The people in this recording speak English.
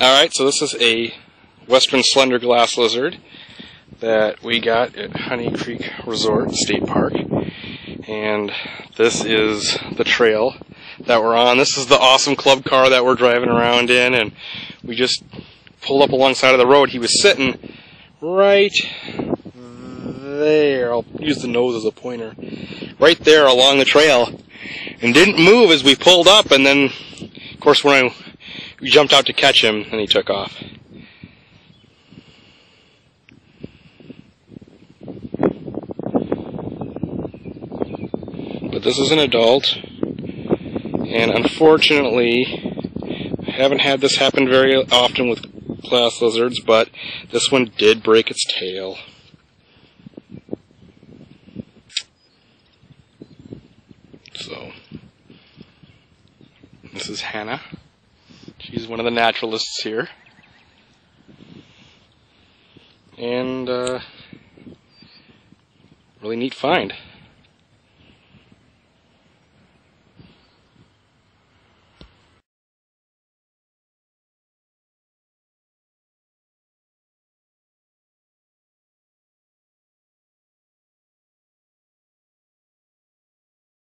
Alright, so this is a western slender glass lizard that we got at Honey Creek Resort State Park. And this is the trail that we're on. This is the awesome club car that we're driving around in and we just pulled up alongside of the road. He was sitting right there. I'll use the nose as a pointer. Right there along the trail and didn't move as we pulled up and then of course when I we jumped out to catch him, and he took off. But this is an adult, and unfortunately, I haven't had this happen very often with glass lizards, but this one did break its tail. So, this is Hannah. She's one of the naturalists here. And, uh, really neat find.